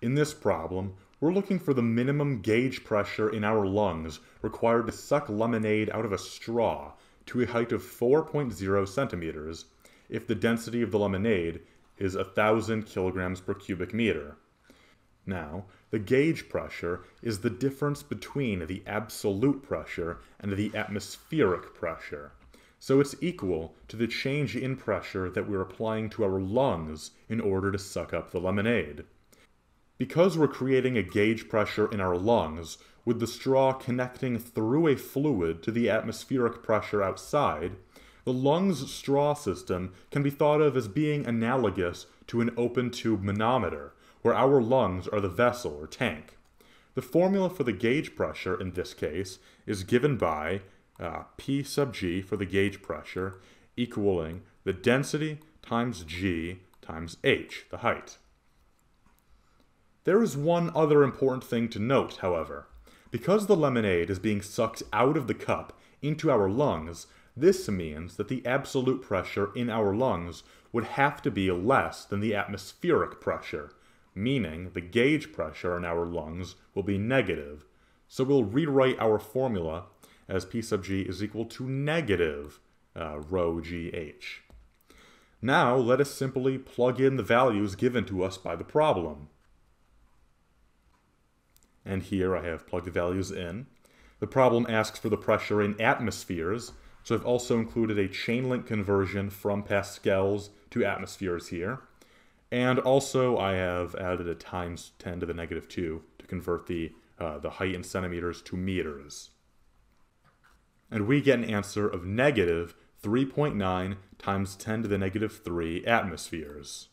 In this problem, we're looking for the minimum gauge pressure in our lungs required to suck lemonade out of a straw to a height of 4.0 centimeters if the density of the lemonade is 1000 kilograms per cubic meter. Now, the gauge pressure is the difference between the absolute pressure and the atmospheric pressure. So it's equal to the change in pressure that we're applying to our lungs in order to suck up the lemonade. Because we're creating a gauge pressure in our lungs, with the straw connecting through a fluid to the atmospheric pressure outside, the lungs straw system can be thought of as being analogous to an open tube manometer, where our lungs are the vessel or tank. The formula for the gauge pressure in this case is given by uh, P sub g for the gauge pressure equaling the density times g times h, the height. There is one other important thing to note, however. Because the lemonade is being sucked out of the cup into our lungs, this means that the absolute pressure in our lungs would have to be less than the atmospheric pressure, meaning the gauge pressure in our lungs will be negative. So we'll rewrite our formula as P sub g is equal to negative uh, rho gh. Now let us simply plug in the values given to us by the problem. And here I have plugged the values in. The problem asks for the pressure in atmospheres, so I've also included a chain link conversion from pascals to atmospheres here. And also I have added a times 10 to the negative 2 to convert the, uh, the height in centimeters to meters and we get an answer of negative 3.9 times 10 to the negative 3 atmospheres.